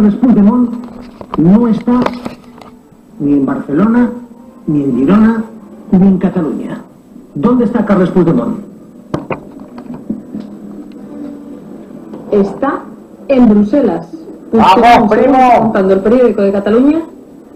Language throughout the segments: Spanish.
Carles Puigdemont no está ni en Barcelona, ni en Girona, ni en Cataluña. ¿Dónde está Carles Puigdemont? Está en Bruselas. ¡Vamos, Puigdemont, según primo! contando el periódico de Cataluña,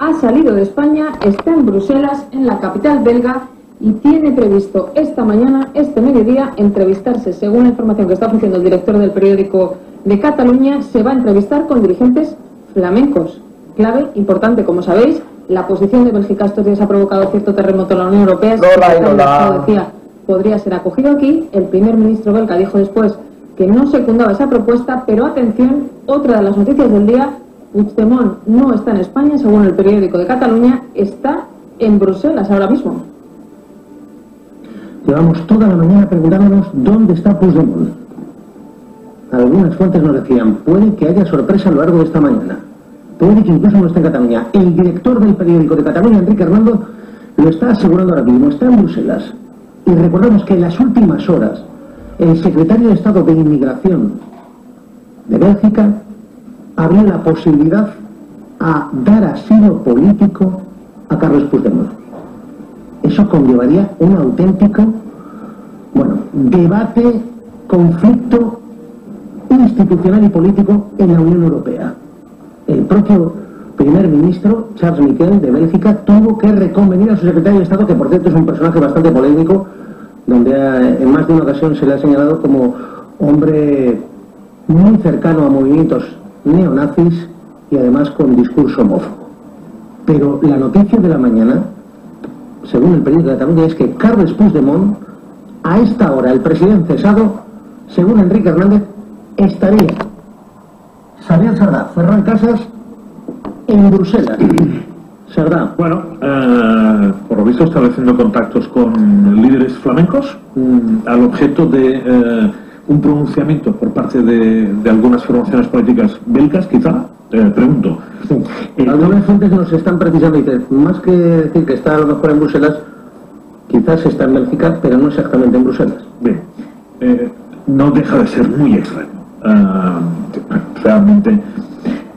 ha salido de España, está en Bruselas, en la capital belga, y tiene previsto esta mañana, este mediodía, entrevistarse, según la información que está ofreciendo el director del periódico de Cataluña, se va a entrevistar con dirigentes flamencos. Clave, importante, como sabéis, la posición de Bélgica estos días ha provocado cierto terremoto en la Unión Europea. Lola y Lola. Estado decía, podría ser acogido aquí. El primer ministro belga dijo después que no secundaba esa propuesta, pero atención, otra de las noticias del día, Puigdemont no está en España, según el periódico de Cataluña, está en Bruselas ahora mismo. Llevamos toda la mañana preguntándonos dónde está Puigdemont. Algunas fuentes nos decían, puede que haya sorpresa a lo largo de esta mañana. Puede que incluso no esté en Cataluña. El director del periódico de Cataluña, Enrique Hernando, lo está asegurando ahora mismo. Está en Bruselas. Y recordemos que en las últimas horas, el secretario de Estado de Inmigración de Bélgica abrió la posibilidad a dar asilo político a Carlos Puigdemont. Eso conllevaría un auténtico, bueno, debate, conflicto institucional y político en la Unión Europea. El propio primer ministro, Charles Michel, de Bélgica, tuvo que reconvenir a su secretario de Estado, que por cierto es un personaje bastante polémico, donde en más de una ocasión se le ha señalado como hombre muy cercano a movimientos neonazis y además con discurso homófobo. Pero la noticia de la mañana según el periódico de Cataluña, es que Carles Puigdemont, a esta hora, el presidente cesado, según Enrique Hernández, estaría Xavier Sardá, Ferran Casas, en Bruselas. Sardá, Bueno, eh, por lo visto estableciendo contactos con líderes flamencos mm, al objeto de eh, un pronunciamiento por parte de, de algunas formaciones políticas belgas, quizá. Eh, pregunto. Eh, algunas fuentes nos están precisando dicen, más que decir que está a lo mejor en Bruselas, quizás está en Bélgica, pero no exactamente en Bruselas. Bien, eh, no deja de ser muy extraño. Ah, realmente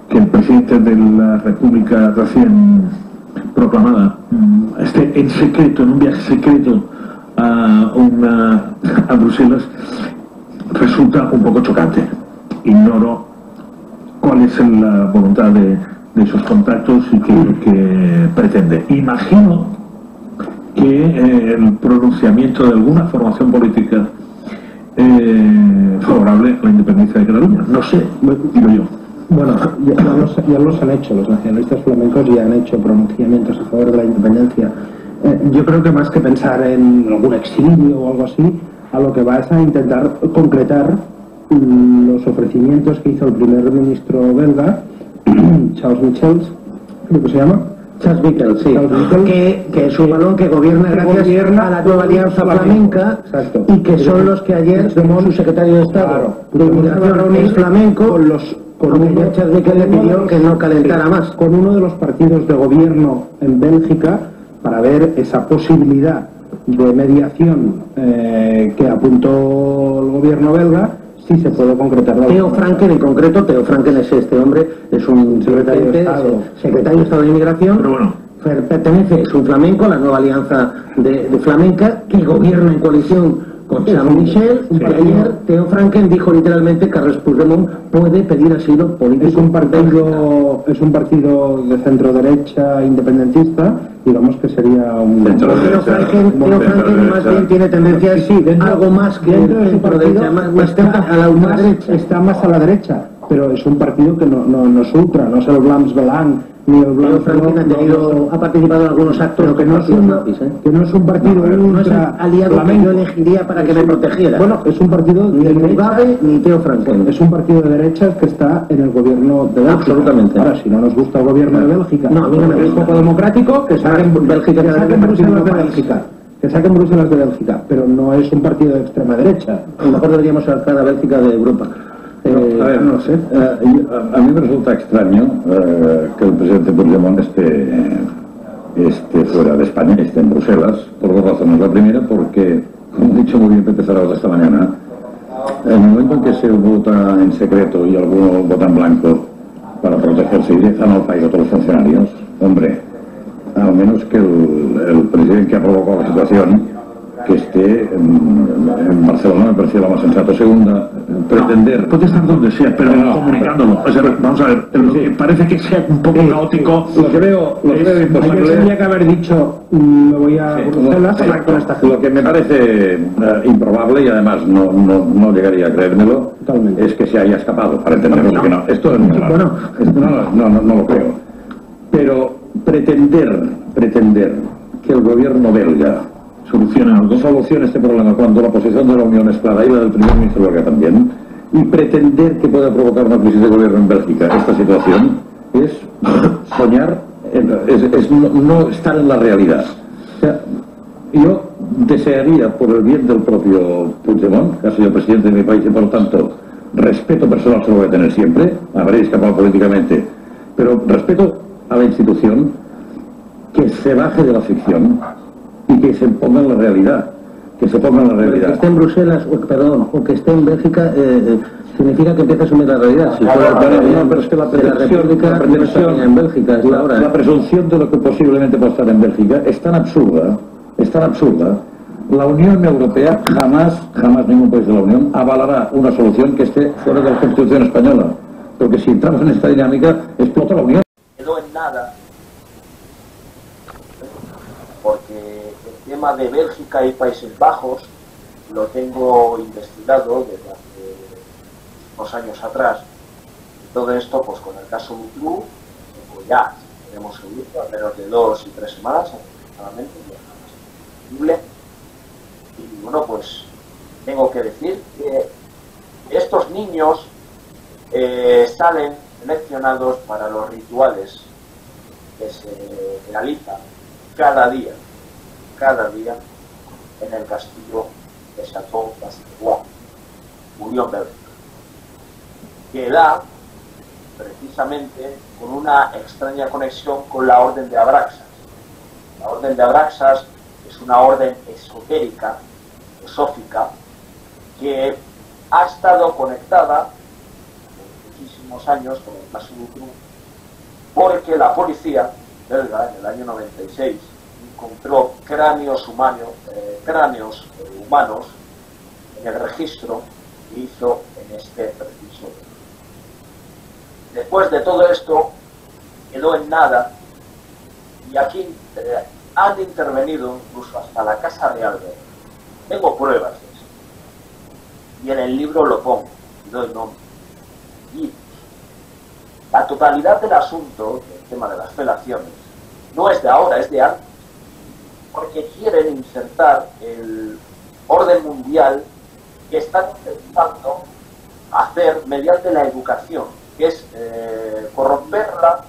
que el presidente de la República recién proclamada mm, esté en secreto, en un viaje secreto a, una, a Bruselas, resulta un poco chocante. Ignoro cuál es la voluntad de, de esos contactos y qué pretende. Imagino que eh, el pronunciamiento de alguna formación política eh, favorable a la independencia de Cataluña. No sé, digo yo. Bueno, ya, ya los, ya los han hecho, los nacionalistas flamencos ya han hecho pronunciamientos a favor de la independencia. Eh, yo creo que más que pensar en algún exilio o algo así, a lo que va es a intentar concretar los ofrecimientos que hizo el primer ministro belga, Charles Michels, creo que se llama. Charles Michel, sí. Que, que es un balón que gobierna Que gracias gobierna a la nueva alianza flamenca Exacto. y que son los que ayer su secretario de Estado Claro. de Inmigración flamenco con los con Charles Michel le pidió que no calentara más. con uno de los partidos de gobierno en Bélgica para ver esa posibilidad de mediación eh, que apuntó el gobierno belga si se puede concretar la Teo Franken en concreto, Teo Franken es este hombre, es un Secretario de Estado. es secretario de Estado de Inmigración, Pero bueno. per- pertenece, es un flamenco, a la nueva alianza de, de flamenca, que gobierna en coalición con Charles Michel, y que ayer Teo Franken dijo literalmente que Carles Puigdemont puede pedir asilo político. es un partido es un partido de centro derecha independentista digamos que sería un Centro Teo Franken, Teo Franken más bien tiene tendencias Sí, dentro- algo más que dentro de su partido derecha, más, más está, a la más- ultraderecha. está más a la derecha, pero es un partido que no, no, no es ultra, no es el Blams Belang ni el Blams Franken ha, tenido, ha participado en algunos actos pero que no es un, nazis, ¿eh? que no es un partido No es el ultra aliado que yo elegiría para que me protegiera. Bueno, es un partido ni de Mugabe ni Teo Franken. es un partido de derechas que está en el gobierno de Bélgica. Absolutamente. Ahora, si no nos gusta el gobierno de Bélgica, No, a mí no me es gusta. poco democrático, que saquen, Bélgica que es saquen un Bruselas de país. Bélgica. Que saquen Bruselas de Bélgica, pero no es un partido de extrema derecha. A lo mejor deberíamos sacar a Bélgica de Europa. A no sé. eh, a, mí me resulta extraño eh, que el presidente Puigdemont esté, esté fuera de España, esté en Bruselas, por dos razones. La primera, porque, como ha dicho muy bien Pepe Zaragoza esta mañana, en el momento en que se vota en secreto y alguno vota en blanco para protegerse y dejan al país a todos funcionarios, hombre, al menos que el, presidente que ha provocado la situación que esté en, en Barcelona me parecía lo más sensato. Segunda, pretender... Puede estar donde sea, pero No, no, comunicándolo. O sea, vamos a ver, lo que parece que sea un poco caótico. Lo que veo, lo que veo Ayer tendría que haber dicho, mm, me voy a Bruselas sí, con esta gente. Lo que me parece eh, improbable y además no, no, no llegaría a creérmelo Totalmente. es que se haya escapado, para entenderlo, que no. Esto es muy. Bueno. No, no, no, no lo creo. Pero pretender, pretender que el gobierno belga Soluciona algo. solucione este problema cuando la posición de la Unión es clara y la del primer ministro belga también, y pretender que pueda provocar una crisis de gobierno en Bélgica esta situación es soñar, es, no, no estar en la realidad. Yo desearía, por el bien del propio Puigdemont, que ha sido presidente de mi país y por lo tanto respeto personal se lo voy a tener siempre, habré escapado políticamente, pero respeto a la institución que se baje de la ficción y que se ponga en la realidad, que se ponga en la Pero que realidad. esté en Bruselas, o, perdón, o que esté en Bélgica, eh, eh, significa que empieza a asumir la realidad. Si fuera No, para no, bien pero es que la de la pretensión, República, la no pretensión- estaría en Bélgica, es la hora. la presunción de lo que posiblemente pueda estar en Bélgica es tan absurda, es tan absurda. La Unión Europea jamás, jamás ningún país de la Unión avalará una solución que esté fuera de la Constitución española. Porque si entramos en esta dinámica, explota la Unión. quedó en nada porque el tema de Bélgica y Países Bajos lo tengo investigado desde hace unos años atrás. Todo esto pues con el caso Dutroux tengo ya tenemos a menos de dos y tres semanas aproximadamente ya y bueno pues tengo que decir que estos niños eh, salen seleccionados para los rituales que se realizan cada día, cada día en el castillo de Chateau Bastille, murió en Bélgica, que da precisamente con una extraña conexión con la orden de Abraxas. La orden de Abraxas es una orden esotérica, esófica, que ha estado conectada por muchísimos años con el caso Dutroux, porque la policía belga en el año 96 encontró cráneos humanos, eh, cráneos eh, humanos en el registro que hizo en este preciso. Después de todo esto, quedó en nada y aquí eh, han intervenido incluso hasta la Casa Real belga. Tengo pruebas de eso. Y en el libro lo pongo, y doy nombre. Y la totalidad del asunto, del tema de las felaciones, no es de ahora, es de antes. Porque quieren insertar el orden mundial que están intentando hacer mediante la educación, que es eh, corromperla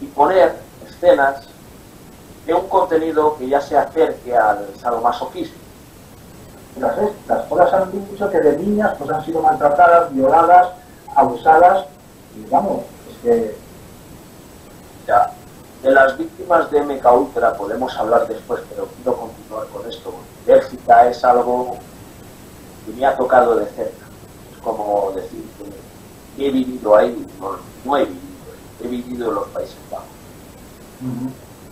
y poner escenas de un contenido que ya se acerque al sadomasoquismo. Las, las cosas han dicho que de niñas pues han sido maltratadas, violadas, abusadas, y vamos, es que Ya, de las víctimas de MK Ultra podemos hablar después, pero quiero continuar con esto. Bélgica es algo que me ha tocado de cerca. Es como decir que he vivido ahí, no, no he vivido, he vivido en los Países Bajos.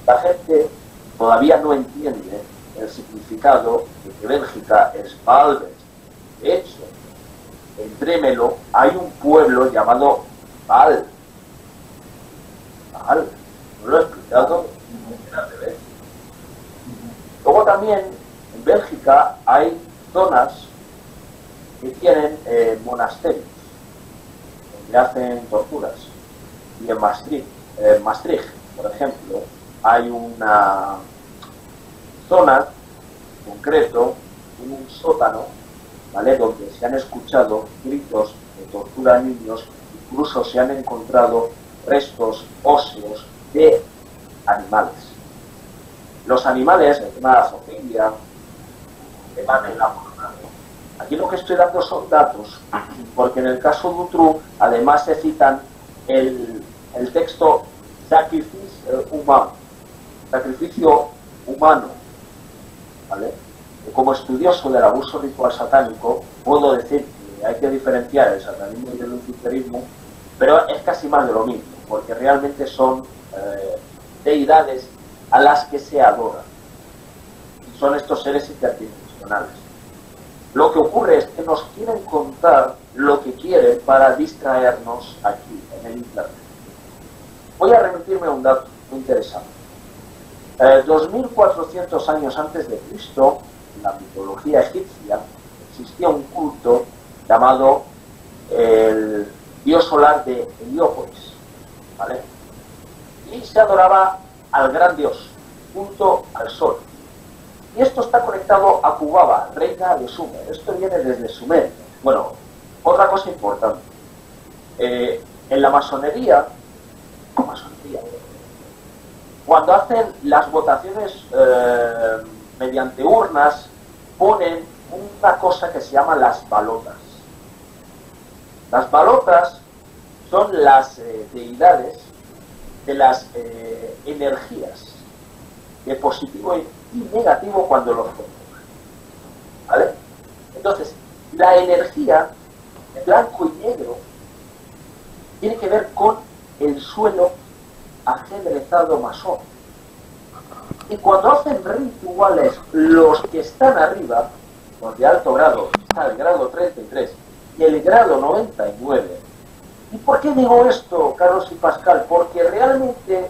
La gente todavía no entiende el significado de que Bélgica es Valves. De hecho, en Trémelo hay un pueblo llamado Val. Val. No lo he explicado muchas veces. Luego también en Bélgica hay zonas que tienen eh, monasterios donde hacen torturas. Y en Maastricht, eh, en Maastricht, por ejemplo, hay una zona concreto, un sótano, ¿vale? donde se han escuchado gritos de tortura a niños, incluso se han encontrado restos óseos de animales. Los animales, el tema de la zoofilia, el tema de la. Aquí lo que estoy dando son datos, porque en el caso Dutroux además se citan el, el texto sacrificio humano, sacrificio humano, ¿vale? Como estudioso del abuso ritual satánico, puedo decir que hay que diferenciar el satanismo y el luciferismo, pero es casi más de lo mismo. Porque realmente son eh, deidades a las que se adora. Y son estos seres interdimensionales. Lo que ocurre es que nos quieren contar lo que quieren para distraernos aquí, en el Internet. Voy a remitirme a un dato muy interesante. 2400 eh, años antes de Cristo, en la mitología egipcia, existía un culto llamado el dios solar de Heliópolis. Y se adoraba al gran dios, junto al sol. Y esto está conectado a Kubaba, reina de Sumer. Esto viene desde Sumer. Bueno, otra cosa importante. Eh, en la masonería, masonería, cuando hacen las votaciones eh, mediante urnas, ponen una cosa que se llama las balotas. Las balotas son las eh, deidades de las eh, energías de positivo y negativo cuando los controlan. ¿Vale? Entonces, la energía blanco y negro tiene que ver con el suelo ajedrezado masón. Y cuando hacen rituales los que están arriba, los de alto grado, está el grado 33 y el grado 99. ¿Y por qué digo esto, Carlos y Pascal? Porque realmente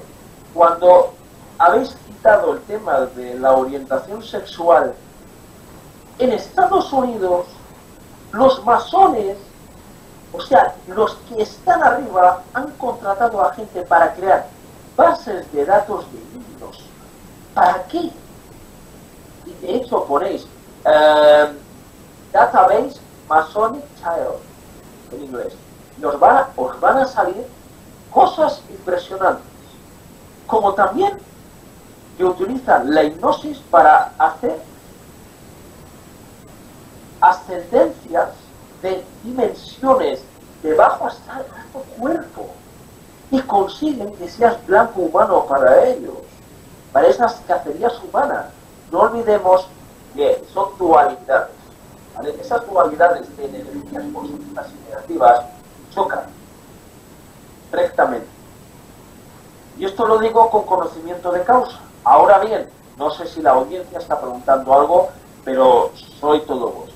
cuando habéis citado el tema de la orientación sexual, en Estados Unidos los masones, o sea, los que están arriba, han contratado a gente para crear bases de datos de niños. ¿Para qué? Y de hecho ponéis eh, database Masonic Child en inglés. Y os van, a, salir cosas impresionantes. Como también que utilizan la hipnosis para hacer ascendencias de dimensiones de bajo hasta alto cuerpo y consiguen que seas blanco humano para ellos, para esas cacerías humanas. No olvidemos que son dualidades. Esas dualidades de energías positivas y negativas chocan rectamente. Y esto lo digo con conocimiento de causa. Ahora bien, no sé si la audiencia está preguntando algo, pero soy todo vos.